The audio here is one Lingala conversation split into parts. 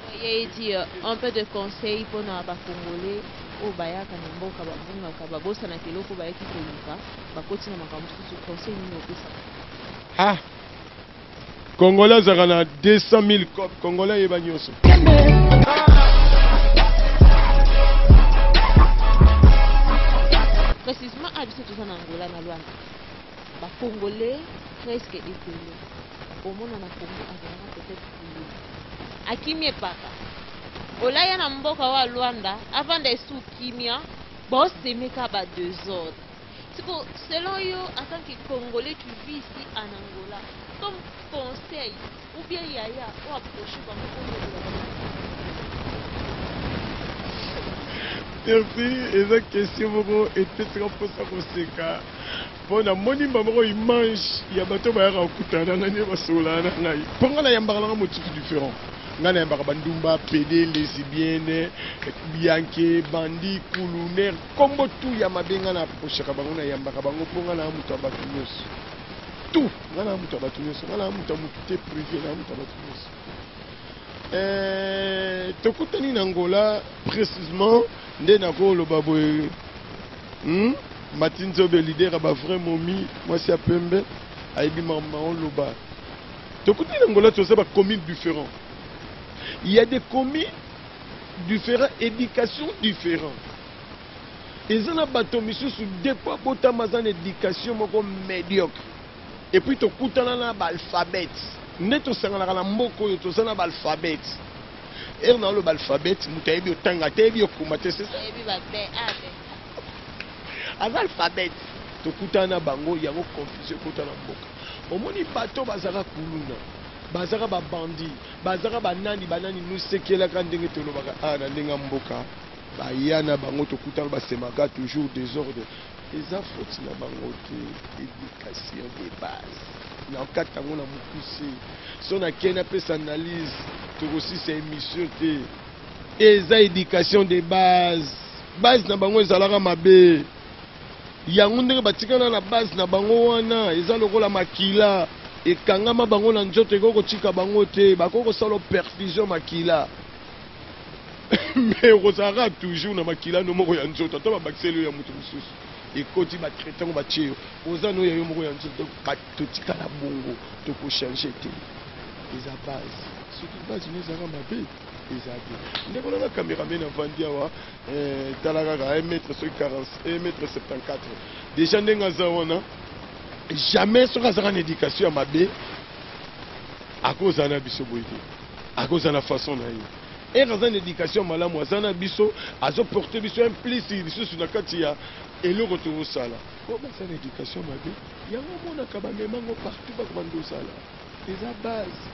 Soyez dire un peu de conseil pona ba congolais oyo bayaka na mboka babungaka babosanaka eloko bayaki koluka bakoti na makambo mosusu conseil nini opesaka ah congolais azalaka na 200 000 cop congolais ayeba nyonso précisément a biso toza na angola na lwana bacongolais presque ebele Omona na Congo azalaka peut-etre kulutu. Akimi epaka. Olaya na mboka wa Luanda avanda esu kimia bao semeka ba desordre. Siko selon yo en tant que Congolais tu vis ici en Angola comme conseil ou bien yaya ou approche bango Merci eza question moko epesaka mposa koseka Po na moni mbamoko image ya bato bayaka kokutana na ngai basololaka na ngai. Po ngai na yambaka na ngai motitu different. Ngai na yambaka bandumba, pede, lesibiene, bianke, bandi, kuluner, kombo tout ya mabe ngai na approchaka bango na yambaka bango po ngai na moto ya bato nionso. Tout! Ngai na moto ya bato nionso. Ngai na moto ya moto te prive na moto ya bato nionso. Eeh tokutani na Angola precisement nde nako loba boye hum. Martine Nzobe leader ya ba vrai momi mwasi ya pembe ayebi makambo na yango loba tokuti na ngola toza ba commune différent il y a des communes différents éducation différent eza na bato misusu depo abotama aza na éducation moko médiocre et puis tokutana na baalphabet nde tosanganaka na mboka oyo toza na baalphabet ere na oloba alphabet moto ayebi otanga te ayebi okoma te aza alphabete tokutana na bango yango confusion ekota na mboka omoni bato bazalaka kuluna bazalaka babandi bazalaka banani banani nusekelaka ndenge tolobaka awa ah, na ndenge ya mboka baya na bango tokutaka basemaka toujours desordre eza foti na bango te education de base na kati yango na mokuse so nakei napesa analyse tokosisa emission te eza education de base base na bango ezalaka mabe yango ndenge batikana na base na bango wana eza lokola makila ekangama bango na nzoto ekoki kotika bango te bakoki kosala perfusion makila me okozalaka toujours na makila no moko ya nzoto ata babakiseli yo ya moto mosusu ekoti batraite yango batie yo oza no ya yo moko ya nzoto totikala bongo tokochange te eza base soki base no ezalaka mabe eza te ndeko nanga cameraman avandi awa eh, tala kaka 1 mètre soki 1 mètre 74 déjà ndenge aza wana jamais soki azaka na éducation ya mabe akozala na biso boye te akozala na façon na ye ere aza na éducation malamu aza na biso azoporte biso un plus lisusu na kati ya eloko tozosala po baza na éducation mabe yango omonaka bamemango partout bakobanda ozala eza base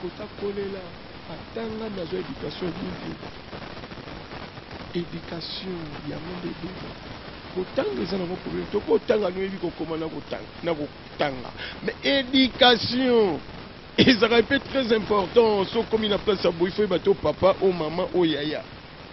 kotakolela Ata nga nazwa education ya bien te education yango nde ebeba kotanga eza nango problème te kotanga no yebi kokoma na kotanga na kotanga mais education ezalaka mpe très important so okomi na place ya boyi fo yeba to papa o mama o yaya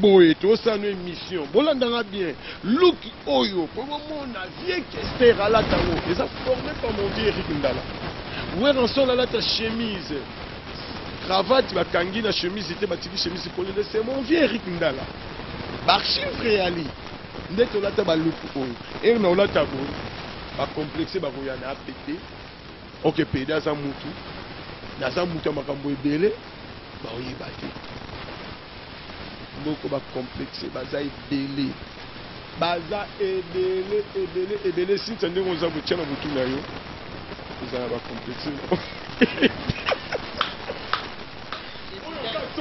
boye tosala no émission bolanda nga bien luki oyo mpo bomona vie kester alata yango eza forme pa mon vie erik ndala weranson alata chemise cravate bakangi na chemise te batiki chemise polele c'est mon vie erik ndala baarchive reali nde tolata baluki oyo ere na olata boye bacomplexe bakoya na apete Ok pede aza mutu na aza mutu ya makambo ebele baoyeba te moko bacomplexe baza ebele baza ebele ebele ebele sinta ndenge oza kotya na motu na yo ezala bacomplexe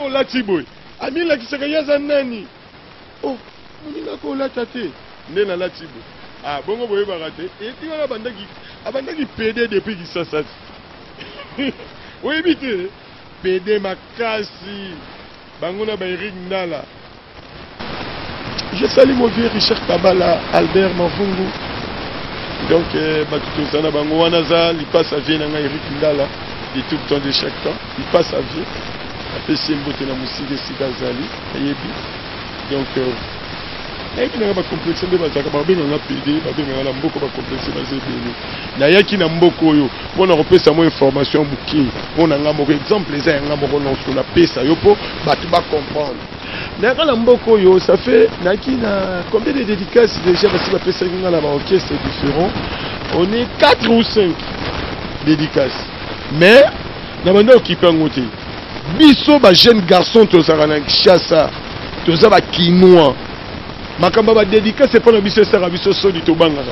olati boye amilakisaka ye aza nani Oh, moninga ko lata te nde na lati bo. Ah, bongo boyebaka te. Eti wana bandaki abandaki pede depuis Kisasasi. Oyebi te pede makasi bango na ba Eric Ndala. Je salue mon vieux Richard Kabala, Albert Mavungu. Donc euh, bato toza na bango wana aza lipasa vie na ngai Eric Ndala de tout le temps de chaque temps lipasa vie apesi ye mbote na mosika esika azali nayebi donc euh, nayaki nanga bacomplexe nde bazalaka babenganga pede babenganga na mboka bacomplexe baza ebele nayaki na mboka oyo mpo na kopesa mwa information moke mpo na nga moko exemple eza yanga moko nonso napesa yo mpo bato bacomprendre nayaka na mboka oyo ça fait nayaki na combien de dédicace déjà basi bapesaki nga na baorchestre différent on est 4 ou 5 dédicace mais na banda okipe yango te biso ba jeune garçon tozalaka na kinshasa toza ba kinois makambo ya badedikase epai na biso esaka biso soni tobangaka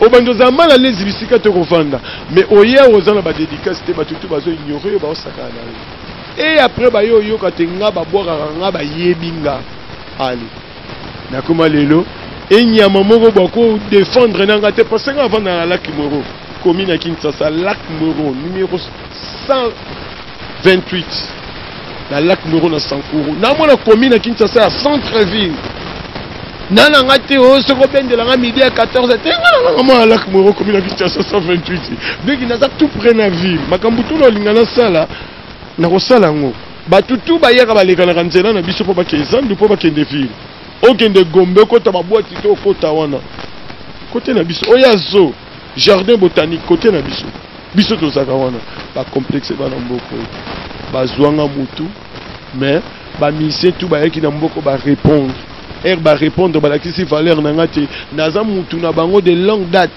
obandi ozala mal alezi bisika te kovanda mais oya oza na badedikase te bato tu bazo ignore yo baosakana na yo e après baye oyoka te nga babwakaka nga bayebi nga ale nakoma lelo enyama moko bakodefendre na nga te parce nga avanda na laki moro komi na kinshasa lak moro numero 128 na lac moro na sankuru na mwana komi na kinshasa ya centre ville na na ngai te oyo soki obendela ngai midi ya 14 te nga nanga mwana lac moro komi na kinshasa 128 ndenge naza tout près na ville makambo tuna olinga nasala nakosala yango bato tu bayaka balekanaka nzela na biso mpo bakende zandu mpo bakende ville okende gombe okota babwati to okota wana kote na biso oyo azo jardin botanique kote na biso biso tozalaka wana bacomplexe bana mboko oyo bazwanga mutu mais bamisie tu bayaki na mboko barépondre ere barépondre balakisi valeur na nga te naza mutu na bango de longue date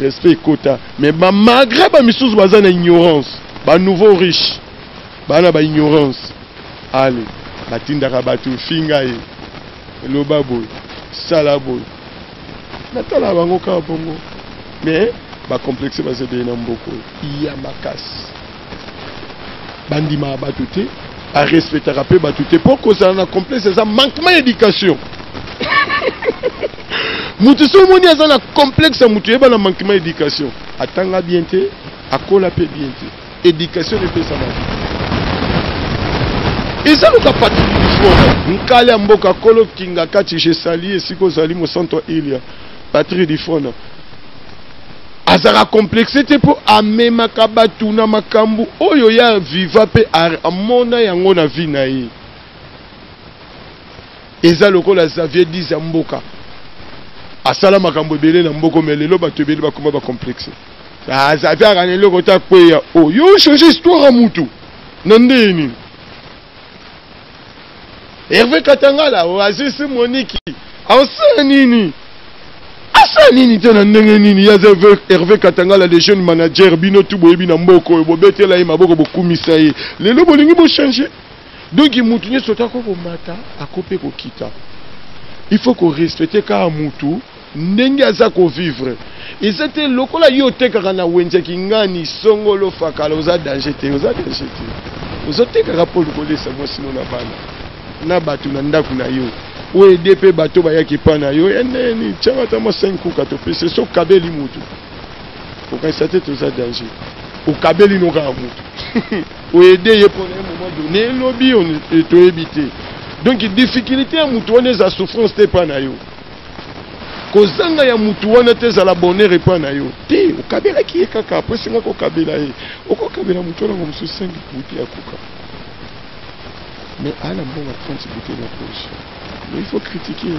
respect ekota mais bamalgré bamisusu baza na ignorance banouveau riche bana baignorance ale batindaka bato finga ye loba boye sala boye natala bango kaka bongo mais bacomplexe baza ebele na mboko ya makasi bandimaka bato te barespectaka mpe bato te mpo kozala na complexe eza manquement ya éducation moto soki omoni aza na complexe ya moto yeba na manquement ya éducation atanga bien te akola mpe bien te Education ne pesa ba eza luka pati nkale ya mboka kolo kinga kati je sali esika ozali mosanto ilia patrie difona azalaka complexe te mpo amemaka bato na makambo oyo ya viva mpe amona yango na vi na ye eza lokola Xavier Diz ya mboka asala makambo ebele na mboko me lelo bato ebele bakoma bacomplexe ah, Xavier aka na eloko te akweya o oh, yo ochange histoire ya motu na ndeye nini herve katangala oasis oh, moniki asala nini asala nini te na ndenge nini ya herve katangala le jeune manager bino tu boyebi na mboko oyo bobetela ye maboko bokumisa ye lelo bolingi bochange donc mutu nyonso oto akoki komata ako mpe kokita il faut korespecte kaka mutu ndenge aza kovivre eza te lokola yo otekaka na wenze kingani songolo fakala oza danger te oza danger te ozotekaka mpo likolesa mwasi no na bana na bato na ndako na yo oyo ede mpe bato bayaki epai na yo eneni eh, tyaka ata mwa 5 kuka topesi so okabeli motu okanisa te toza danger okabeli no kaka motu oede ye pona ye moment donné elobi e, toyebi te donc difficulté ya mutu wana eza souffrance te epa na yo kozanga ya mutu wana te ezala bonheur epa na yo te okabelaki ye kaka apres singa kokabela ye okokabela mutu wana ngo mosusu sengi kutu ya kuka mais ana mbongo 30 bouteille ya poche mais il faut critiquer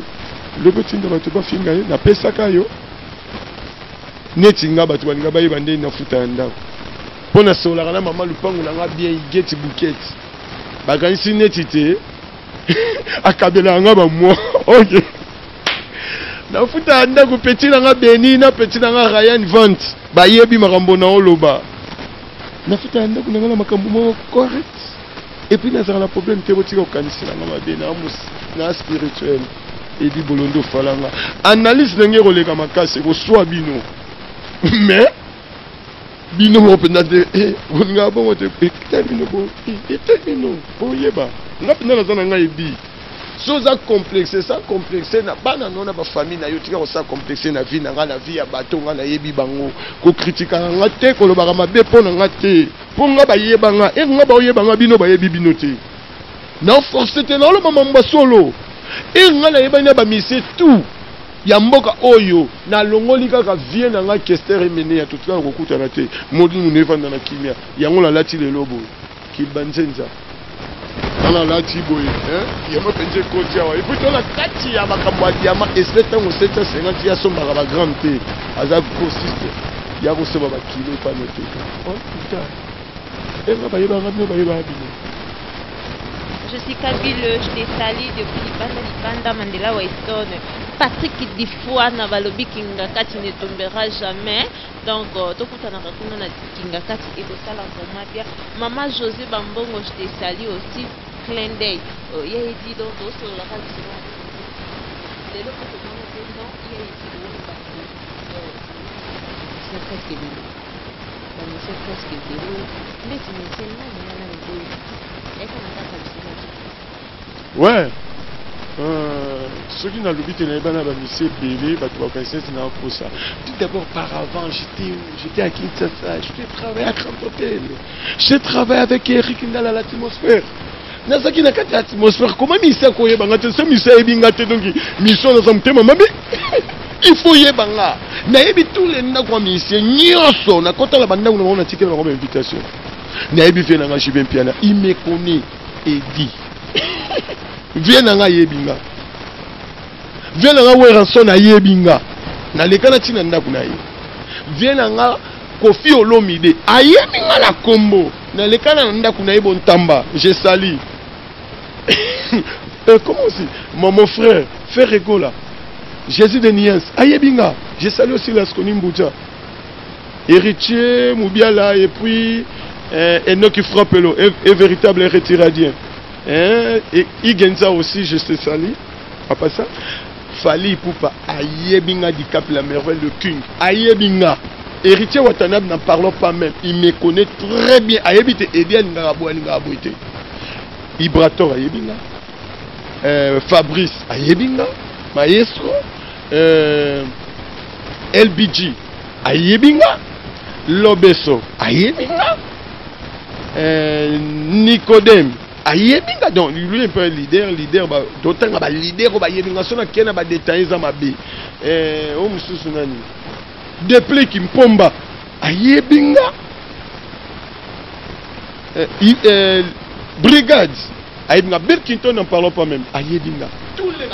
lobi otinda bato bafinga ye napesaka yo neti nga bato balinga bayeba ndenge nafuta ya ndako Mpo nasololaka na mama lupangu na nga bien igeti buketi bakanisi neti te akabelaka nga bamwa oke nafutaka ndako peti na nga beni na peti na nga ryan vant bayebi makambo na oloba nafutaka ndako na nga na makambo moko correct epuis nazala na problème te botika kokanisela nga mabe na spirituel edi bolondo falanga analyse ndenge ekoleka makasi ekoswa bino mais bino moko mpenza nde eh, bolingaka bongo te ekita bino bo ekita eh, bino boyeba nga mpenza naza na ngai ebi so oza complexe sa complexe na bana no na bafamille na yo tika kosa complexe na vie na ngai na vie ya bato ngai nayebi bango kokritikaka nga te kolobaka mabe mpo na nga te mpo nga bayeba nga e nga baoyeba nga bino bayebi bino te naoforce te naoloba mambo ya solo e nga nayebani na bamisie tout ya mboka oyo na longoli kaka vie na nga kester emeneya totikala kokutana te modinu na evanda na kimia yango nalati lelo boye kibanzenza wana alati boye yama mpenza ekoti awa epuis to na kati ya makambo ya diama espe ntango 750 asombaka bagrande te aza grossiste ya kosomba bakilo epano te oh, enga bayebaka bino bayebaka bino Je suis Kabile, je te salue depuis Libanda Libanda Mandela Weston. Patrick Difwana balobi Kingakati ne tombera jamais. Donc euh, tokutanaka kuna na Kingakati ekosala vraiment bien. Maman José Bambongo, je te salue aussi. Clin d'œil. Euh, ya edi donc tosololaka lisolo lelo mpe tomoni mpe non ya edi oyo bato presque ba mission presque ebele nde ki mission nani na nani boye eka na kaka bisika ouais euh, soki nalobi te naye bana bamisi ebele bato bakanisaki na kosa tout d'abord par avant j'étais à kinsasa je travaille à grand hôtel je travaille avec eric ndala l'atmosphère nazalaki na kati ya atmosphère koma misa koyeba nga te so misa ayebi nga te donki miso naza motema mabe il faut yeba nga nayebi tous les ndako ya misie nyonso nakota na bandako na bango natikela bango bainvitation nayebi vie na nga jubin piana imekoni edi vie na nga ayebi nga vie na nga weranson ayebi nga naleka na ntina ndako na ye vie na nga kofi olomide ayebi nga na kombo nalekana na ndako na ye bontamba je sali euh, comment aussi mon, mon frère frère ekola jésus de niens ayebi nga je sali aussi laskoni mbuta héritier mubiala et puis euh, enoki frappelo est, est véritable retiradiens hein, et igenza aussi je te sali Papa ça, Fally Ipupa ayebi nga DiCaprio la merveille le king. Ayebi nga. Héritier Watanabe n'en parlons pas même. Il me connaît très bien. Ayebi te Eddie alingaka boye alingaka boye te. Ibrator ayebi nga. Euh, Fabrice ayebi nga. Maestro. Euh, LBG ayebi nga. Lobeso ayebi nga. Euh, Nicodème ayebi nga donc lui un peu un leader leader ba totanga ba leader oyo bayebi nga so nakei na ba detail eza mabe eh, oyo mosusu nani deplay kimpomba ayebi nga eh, eh, brigade ayebi nga bill clinton n'en parlons pas même ayebi nga tous les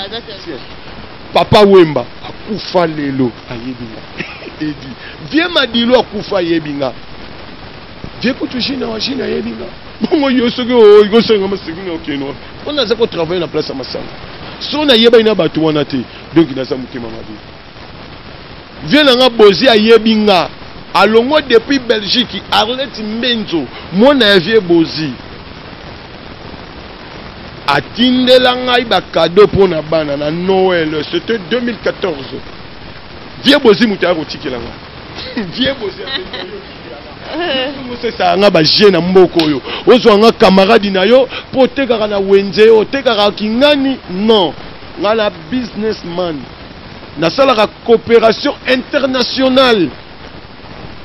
papa wemba akufa lelo ayebi nga edi vie madilo akufa ayebi nga je kutu jina wa jina ayebi nga bongo yo soki osenga maseki na okende wapi mpo naza kotravaille na place ya masanga so nayebani na bato wana te donk naza motema mabe vie na nga bozi ayebi nga alongwa depuis belgique arlette mbenzo mwana ya vie bozi atindela ngai bakado mpo na bana na noel c'était 2014 vie bozi moto aya kotikela ngai vie bozi osesaka nga baje na mboka oyo ozwa nga kamaradi na yo mpo otekaka na wenze otekaka kingani non nga na businessman nasalaka coopération internationale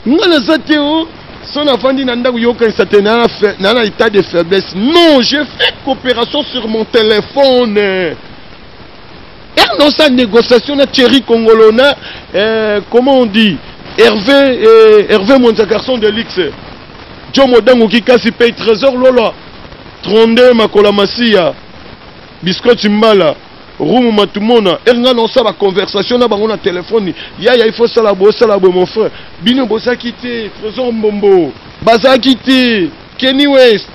nga naza te o oh. so nafandi na ndako yokanisa te na na état de faiblesse non je fais coopération sur mon téléphone erne osa négociation na thierry congolo na euh, comment on dit hervé euh, hervé monza garçon de luxe jo modangu kikasi pei trésor lola 32 makola masiya biscotti mbala rumu matumona ere ngai naosa baconversation na bango na telefone yaya ifo osala boye osala boye mon frère bino bozalaki te trésor mbombo bazalaki te kenny west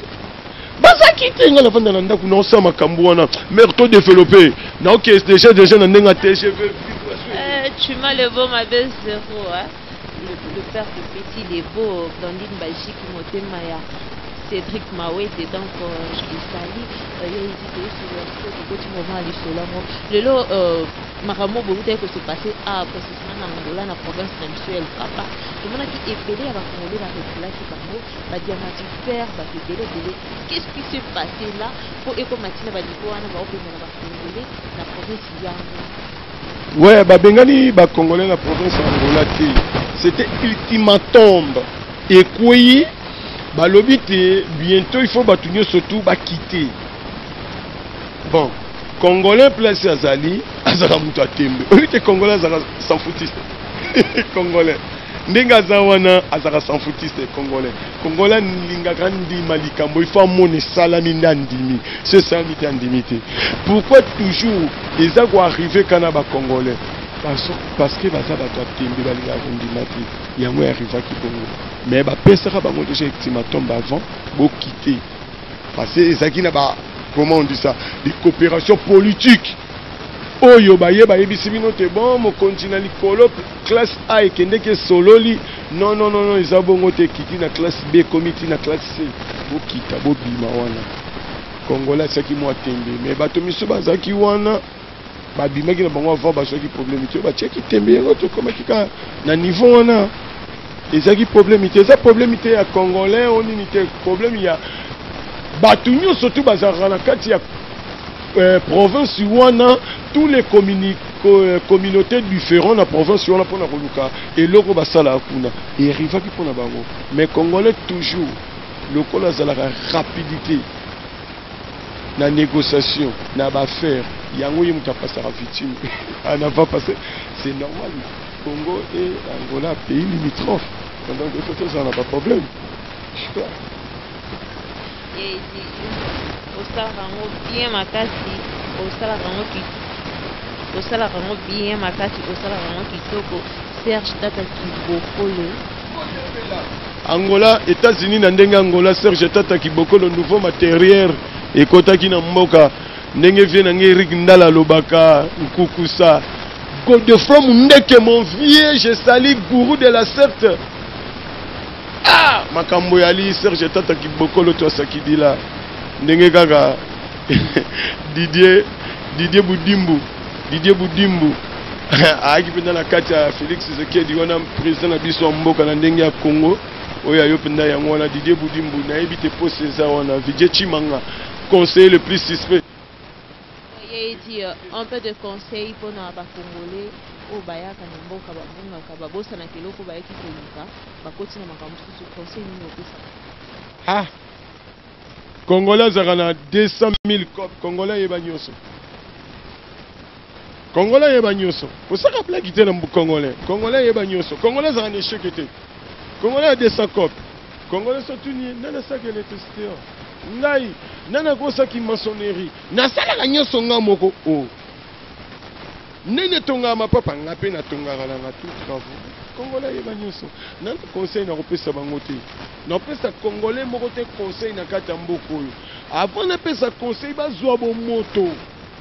baza kite nga nafanda na ndako naosala makambo wana mare to développe naoke déjà déjà na ndenge ya tgv eh, tu m'as le beau ma belle zéro hein? le, le père de petit les beaux blandine bajiki motema ya cédric mawete donc euh, je le sali euh, yo esi toye sur leur site ekoti mouvement ya lisolo yango lelo euh, makambo bokutaki kose passe a précisément na angola na province na biso ya lukapa tomonaki ebele ya bakongole barekulaki bango ba diamatifere bato ebele ebele qu'est ce qui se passe là mpo ekomati na banivo wana baobengana bacongolais na province ya angola we babengani bacongolais na province ya angola te c'était ultimatum ekwei balobi te bientôt il faut bato nyonso tu bakite bon congolais place azali azalaka moto ya tembe oyebi te congolais azalaka sanfutiste congolais ndenge aza wana azalaka sanfutiste congolais congolais alingaka andima likambo ifo amona esalami nde andimi so esalami te andimi te pourquoi toujours eza koarrive ka na bacongolais parce que baza bato ya tembe balingaka kondima te yango earrivaki bongo mais bapesaka bango deja ultimatum bavant bokite parce que ezalaki na ba comment on dit ça des coopérations politiques oyo baye bayebisi bino te bon mokonzi na likolo Classe A ekendeki esololi non non non eza bongo te ekiti na classe B ekomi ti na classe C bokita bobima wana Kongola atiaki mwa tembe me bato misusu bazalaki wana babimaki na bango avant bazwaki problème te batiaki tembe yango tokomaki kaka na niveau wana ezalaki problème te eza problème te ya congolais o nini te problème ya bato nyonso tu bazalaka na kati ya Euh, province wana tous les communi euh, communautés différents na province wana mpona koluka eloko basalaka kuna erivaki mpona bango mais congolais toujours lokola azalaka rapidité na négociation na baaffaire yango ye moto apasaka victime anava passe c'est normal congo et angola pays limitrophe donc il faut tozala na baproblème osalaka yango bien makasi osalaka yango osalaka yango bien makasi osalaka yango kitoko serge tata kibokolo angola états-unis na ndenge angola serge tata kibokolo nouveau materiel ekotaki na mboka ndenge vie na ngai erik ndala alobaka nkukusa godefro mundeke mon vieux je sali gourou de la secte ah makambo ya li serge tata kibokolo twasakidila ndenge kaka didier didier budimbu didier budimbu ayaki mpenza na kati ya félix zekedi wana président na biso ya mboka na ndenge ya congo oyo ayo mpenza yango wana didier budimbu nayebi te posi eza wana vidie chimanga conseiller le plus suspect Yeye dit euh, un peu de conseil pona ba congolais oyo bayaka na mboka babungaka babosanaka eloko bayaki koluka bakoti na makambo mosusu conseil nini opesaka ah congolais azalaka na 200 000 cop congolais ayeba nyonso congolais ayeba nyonso kosaka blaki te na congolais congolais ayeba nyonso congolais azalaka na echeke te Congolais ya 200 cop. Congolais so tuni ye nani asalaka electricité awa? Ngai nani akosala ki maçonnerie? Nasalaka nyonso nga moko o. Oh. Nani etongaka mapapa? Nga mpe natongaka na nga tout travaux. Congolais ayeba nyonso. Nani conseil nakopesa bango te. Napesa Congolais moko te conseil na kati ya mboka oyo. Avant napesa conseil bazwa bomoto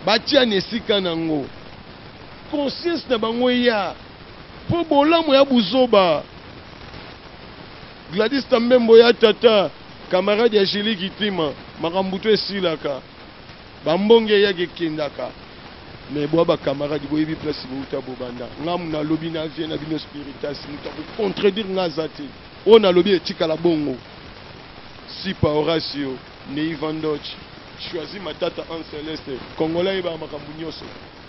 batia na esika na yango. Conscience na bango eya Po bolamu y'a buzoba. Gladys Tambembo y'a tata camarade y'a Julie Kitima makambu tout esilaka ba mbonge eyaka ekendaka mais boa ba camarade boyebi place bowuta bobanda nga mu nalobi n'a vie n'a bino spiritas mutu ako contredire nga aza te oyo nalobi etikala bongo sipa Horacio Neivandoch choisi matata en celeste congolais ayebaka makambu nioso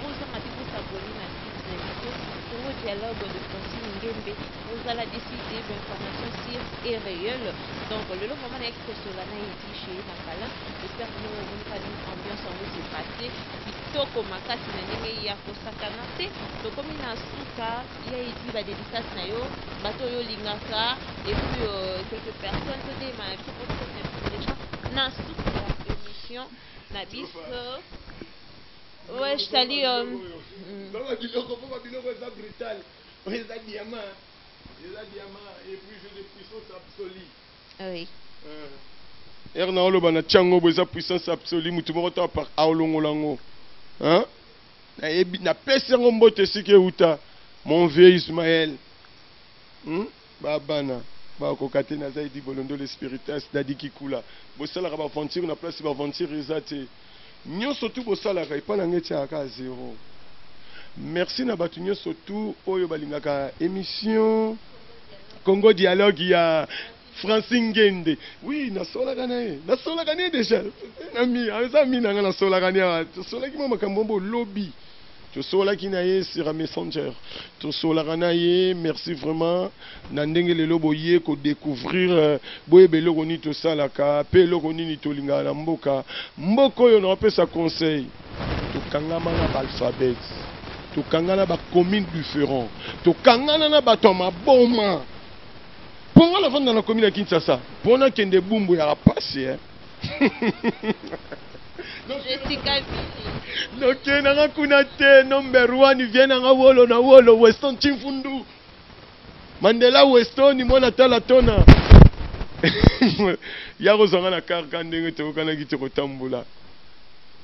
Bozanga te ko s'abonner na site na biso Congo Dialogue de Francine Ngembe bozala decisive information sur et reelle donc lelo vraiment nayaki kosola na Eddy chez Makala j'espère bino moko boni kani ambiance yango se passe kitoko makasi na ndenge ya kosakana te tokomi na suka ya Eddy ba dedicace na yo bato oyo olingaka et puis euh, quelques personnes to de ma propre tête na biso déjà na suka ya émission na biso Ouais, je t'ai dit. Euh... Tala biloko mpo babiloko eza brutal oyo eza diama eza diama et puis je de puissance absolue ah oui euh. ere na oloba na tiango bo eza puissance absolue motu moko to aolongola yango nayebi napesi yango mbote esika euta mon vieux ismael hmm? Ba bana ba koka te naza Eddy bolondole spiritas daddy kikula bosalaka ba aventure na place ba aventure eza te nionso tout bosalaka epa na nga etiaka kaka zero merci na batu nionso tout oyo balingaka emission Congo dialogue ya Francine Ngende oui nasolaka na ye nasolaka na ye deja na mi aza mi na nga nasolaka na ye awa tosolaki mwa makambo mbo lobi tosolaki na ye sur un messenger tosolaka na ye merci vraiment na ndenge lelo boye kodécouvrir euh, boyeba eloko nini tosalaka mpe eloko nini tolingaka na mboka mboka oyo naopesa conseil tokangama na baalphabet tokangana bacommune différent tokangana na bato ya maboma mpo nga nafanda na commune ya kinshasa mpo nakende bumbu ya rapasi eh. Jessica Vili. Noke nanga kuna te number one vie nanga wolo na wolo Weston Chimfundu Mandela Weston mwana tala tona ya kozwa nga na karka ndenge toyokanaki te kotambola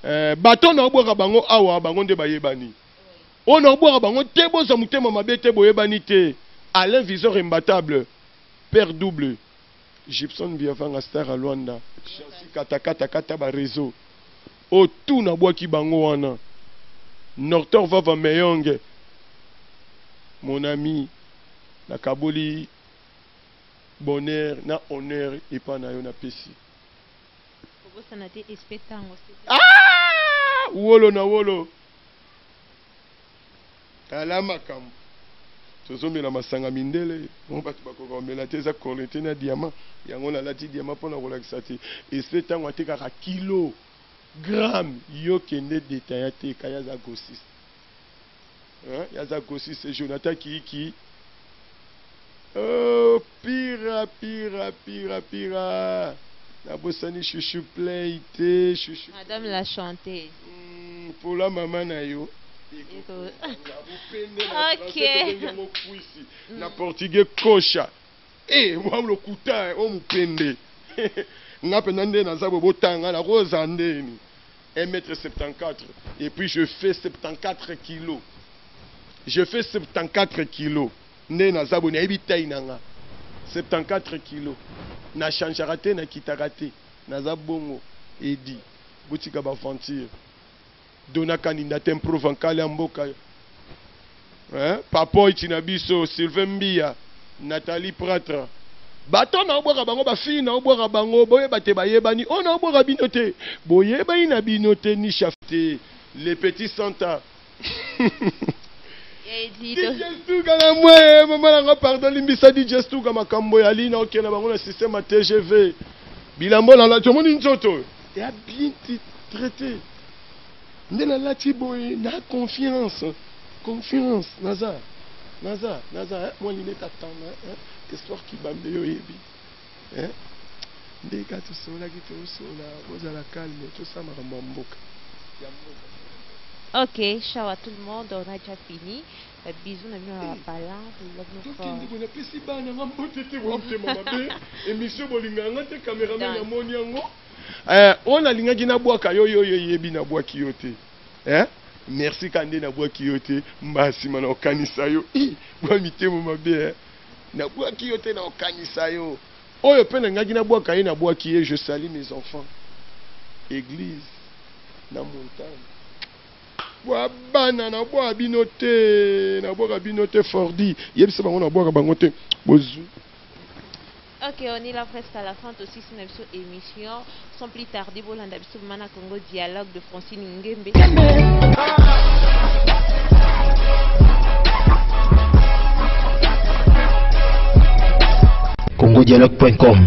eh, bato na obwaka bango awa bango nde bayebani oyo na obwaka bango te bozwa motema mabe te boyebani te Alain Visor imbattable père double Gypson Biavanga star ya Luanda, Chancy Katakata kata ba reseaux oyo tout nabwaki bango wana, Nortor Vava Meyonge mon ami nakaboli bonheur na honneur epa na yo napesi. Kobosana te espe tango. Aah! Wolo na wolo. Tala makambu tozo mela masanga mindele oyo batu bakoka komela te eza cornete na diamant yango na lati diamant pona kolakisa te ese tango atekaka kilo gram yo kende detaillant teka ya za gosis hein ya za gosis Jonathan kiki oh. Pira pira pira pira na bosani chouchou play te chouchou madame la chante mm, pola mama na yo eko mupende na okay. français tobengi yango kwisi mm. na portugais kosha e eh, wa lokuta eh, o mupende nga mpenza nde naza boye botanga na koza ndeni 1 mètre 74 et puis je fais 74 kilos je fais 74 kilos Ndenge naza boye nayebi taille na nga 74 kilos na changaka te na kitaka te naza bongo Eddy botika ba aventure Dona Kandinda te improva nkale ya mboka hein Papoiti na biso Sylvain Mbiya Nathalie Pratre Bato na obwaka bango ba fille na obwaka bango boyeba te bayebani oyo na obwaka bino te boyebani na bino te Nisha te le petit Santa stuga na mwe eh, mama na nga pardon limbisa dj stuga makambo ya lina okenda bango na système ya tgv bilambo nalati omoni nzoto oyo ya bien traité nde nalati boye na confiance confiance naza naza naza eh, mwa linete atanga eh, histoire kibambe yo oyebi Eh mbeka tosolaki tosola bozala calme tosala makambo ya mboka ya mboka Ok, ciao à tout le monde, on a déjà fini. Euh, bisous, na bino na Eh, bapala, we love you for. tokende boye napesi bana nga mbote te bamotema mabe emission bolingaka nga te cameraman Done. namoni yango Eh, oyo nalingaki nabwaka yo yo yo yebi nabwaki yo te Eh, merci ka nde nabwaki yo te mbaa nsima na okanisa yo Ih, bwa mitema mabe eh. Nabwaki yo te na okanisa yo. Oyo pe nangaki na bwaka ye na bwaki ye je salis mes enfants eglise na montagne bwa bana na bwa bino te na bwaka bino te fordi yebisa bango na bwaka bango te bozui Ok on est là presque à la fin tosilisi na biso emission sans plus tarder bolanda biso vraiment na Congo dialogue de Francine Ngembe congodialogue.com